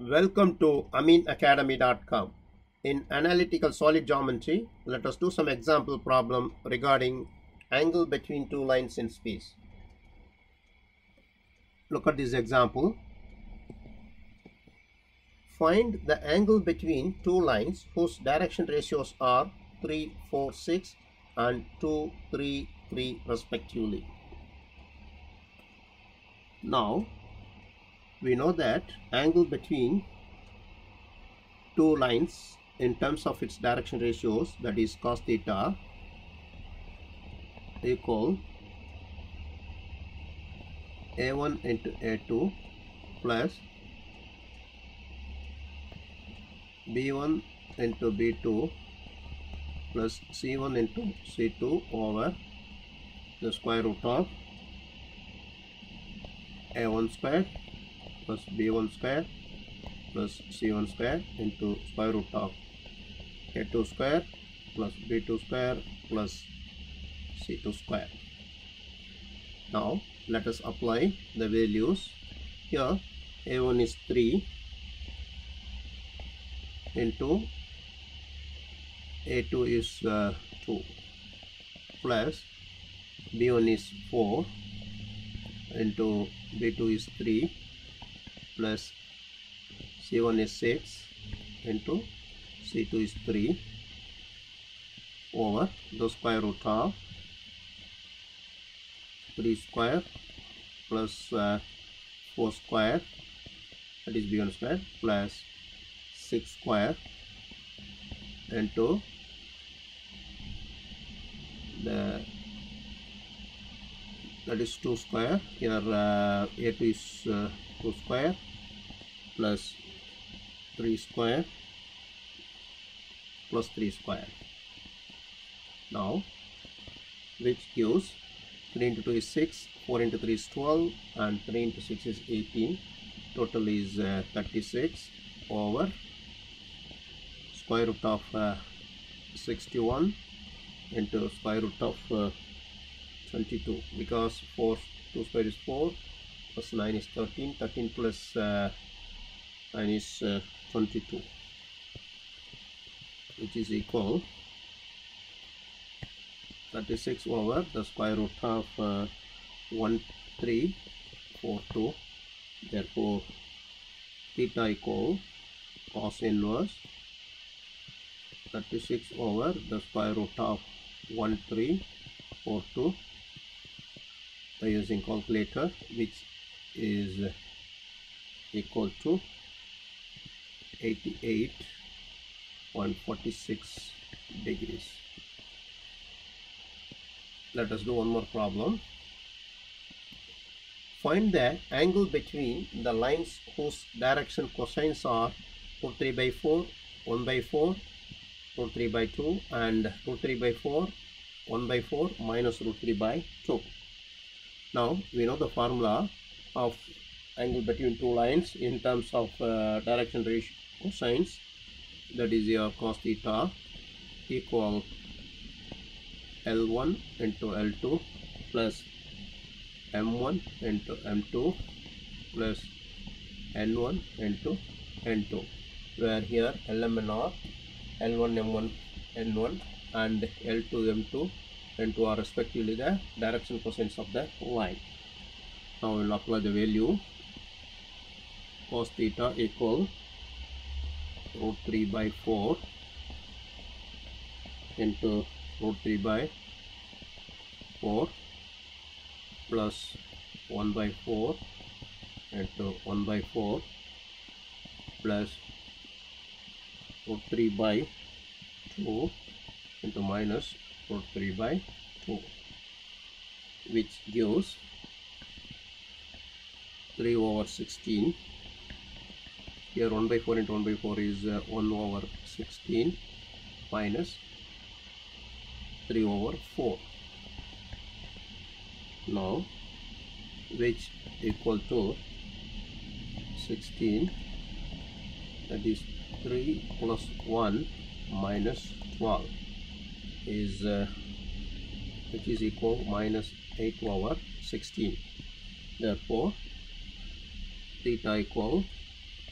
Welcome to ameenacademy.com. In analytical solid geometry, let us do some example problem regarding angle between two lines in space. Look at this example. Find the angle between two lines whose direction ratios are 3, 4, 6 and 2, 3, 3 respectively. Now, we know that angle between two lines in terms of its direction ratios that is cos theta equal a1 into a2 plus b1 into b2 plus c1 into c2 over the square root of a1 square plus b1 square plus c1 square into square root of a2 square plus b2 square plus c2 square. Now let us apply the values. Here a1 is 3 into a2 is uh, 2 plus b1 is 4 into b2 is 3 plus c1 is 6 into c2 is 3 over the square root of 3 square plus uh, 4 square that is b1 square plus 6 square into the that is 2 square. Here uh, a2 is uh, 2 square plus 3 square plus 3 square. Now which gives 3 into 2 is 6 4 into 3 is 12 and 3 into 6 is 18 total is uh, 36 over square root of uh, 61 into square root of uh, 22 because 4 2 square is 4 plus 9 is 13 13 plus uh, 9 is uh, 22 which is equal 36 over the square root of uh, 1342 therefore theta equal cos inverse 36 over the square root of 1342 by using calculator which is uh, equal to 88.46 degrees. Let us do one more problem. Find the angle between the lines whose direction cosines are root 3 by 4 1 by 4 root 3 by 2 and root 3 by 4 1 by 4 minus root 3 by 2 now we know the formula of angle between two lines in terms of uh, direction ratio cosines that is your cos theta equal L1 into L2 plus M1 into M2 plus N1 into N2 where here LM are L1 M1 N1 and L2 M2 N2 are respectively the direction cosines of the line now we will apply the value cos theta equal root 3 by 4 into root 3 by 4 plus 1 by 4 into 1 by 4 plus root 3 by 2 into minus root 3 by 2 which gives 3 over 16 here 1 by 4 into 1 by 4 is uh, 1 over 16 minus 3 over 4 now which equal to 16 that is 3 plus 1 minus 12 is uh, which is equal minus 8 over 16 therefore theta equal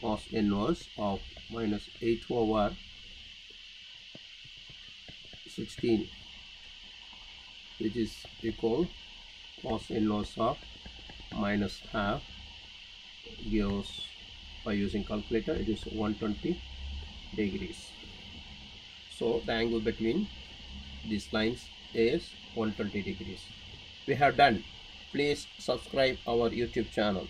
cos inverse of minus 8 over 16 which is equal cos inverse of minus half gives by using calculator. It is 120 degrees. So the angle between these lines is 120 degrees. We have done. Please subscribe our youtube channel